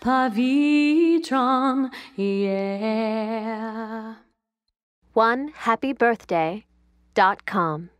Gravitron, yeah. One happy birthday dot com.